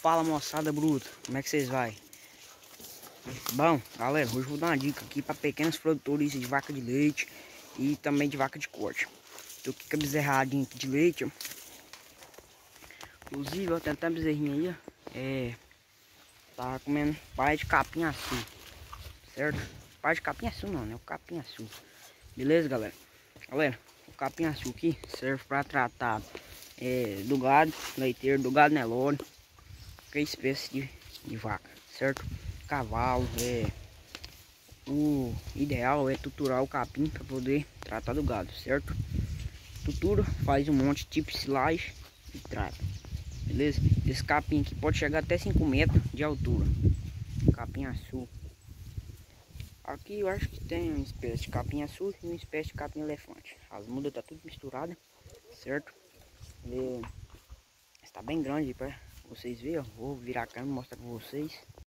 Fala moçada bruta, como é que vocês vai? Bom, galera, hoje vou dar uma dica aqui para pequenos produtores de vaca de leite e também de vaca de corte. Tô aqui com a bezerradinha aqui de leite. Inclusive, ó, tem até uma bezerrinha aí, ó. É, tá comendo pai de capim-açu, certo? Pai de capim-açu não, né? O capim-açu. Beleza, galera? Galera, o capim-açu aqui serve para tratar é, do gado leiteiro, do gado Nelore qualquer espécie de, de vaca, certo? Cavalo, é o ideal é tuturar o capim para poder tratar do gado, certo? Tutura, faz um monte tipo silagem e trata, beleza? Esse capim aqui pode chegar até 5 metros de altura, capim azul. Aqui eu acho que tem uma espécie de capim azul e uma espécie de capim elefante. As mudas tá tudo misturada, certo? É, está bem grande para vocês verem, vou virar a câmera e mostrar para vocês.